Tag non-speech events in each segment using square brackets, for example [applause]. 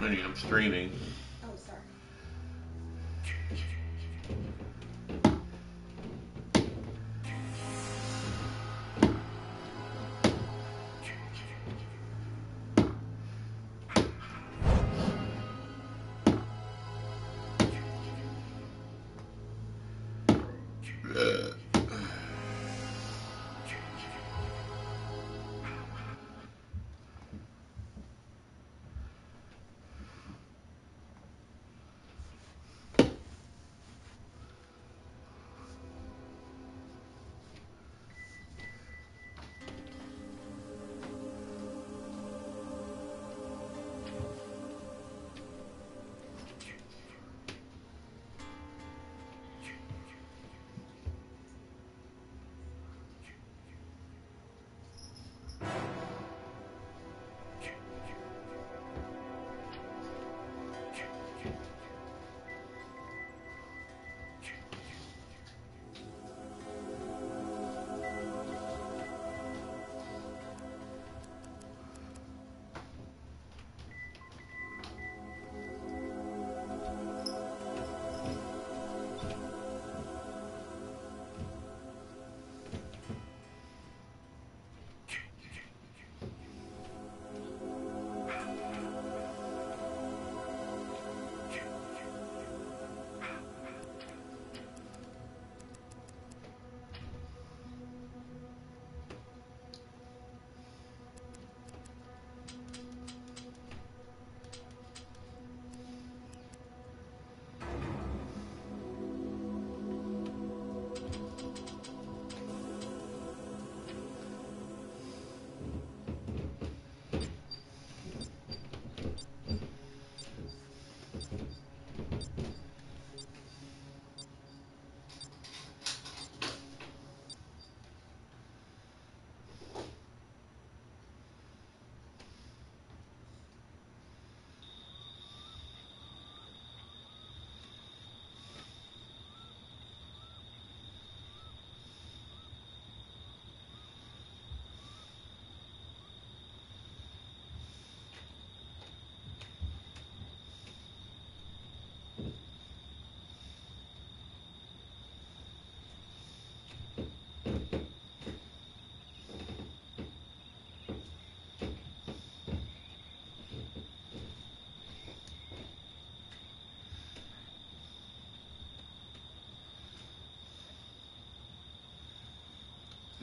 I'm streaming.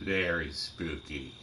Very spooky.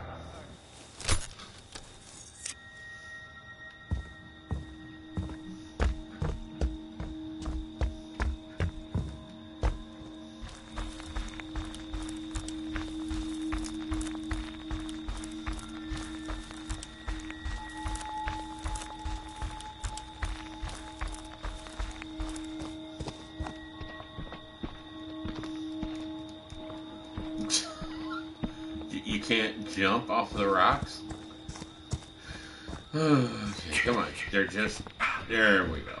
Can't jump off the rocks? [sighs] okay, come on. They're just. There we go.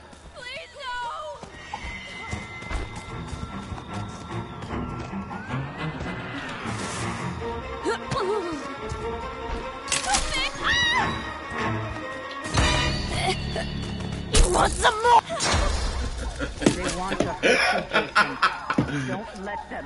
Want some more? They want you, Don't let them.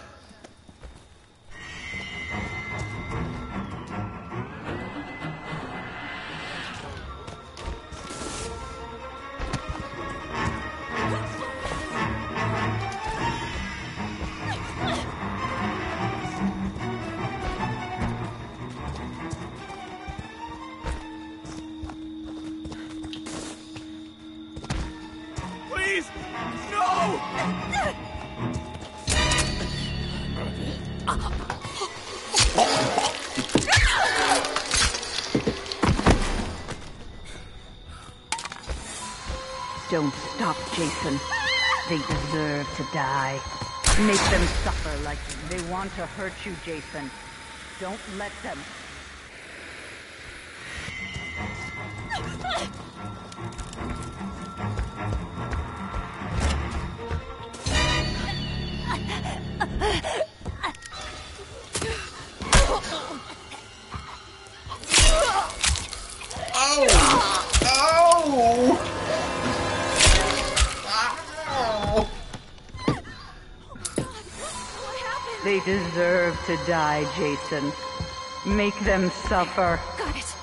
Don't stop, Jason. They deserve to die. Make them suffer like they want to hurt you, Jason. Don't let them. Deserve to die, Jason. Make them suffer. Got it.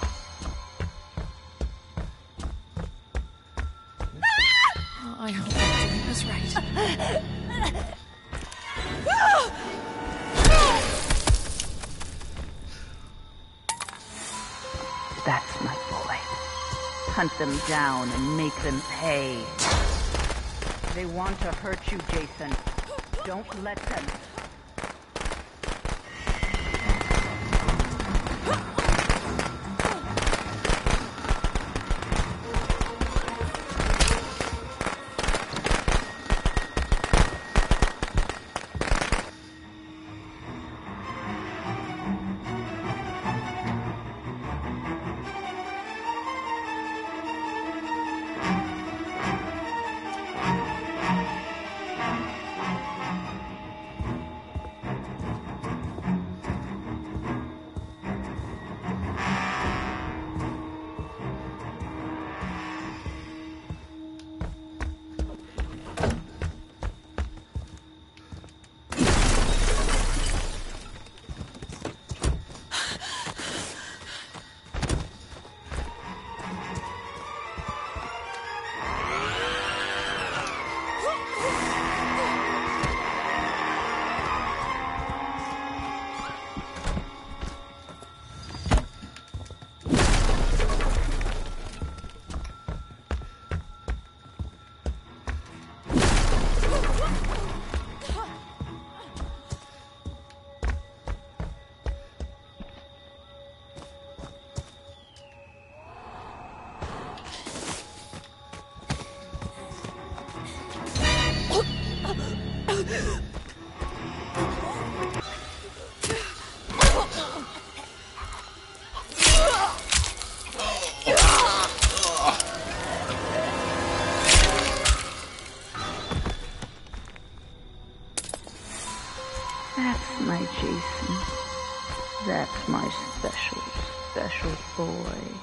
Ah! I hope I'm doing this right. That's my boy. Hunt them down and make them pay. They want to hurt you, Jason. Don't let them. Special, special boy.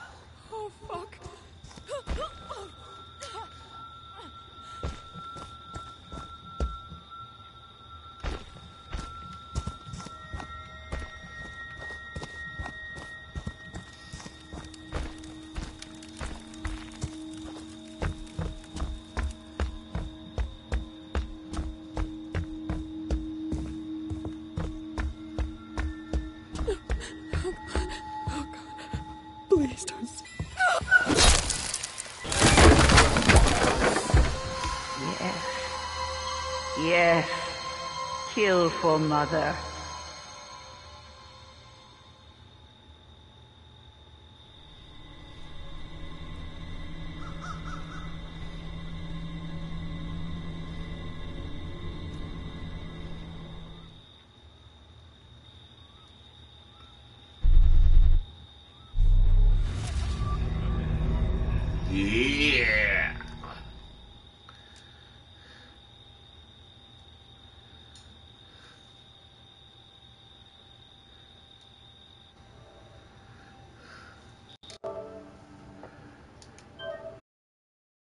Kill for mother.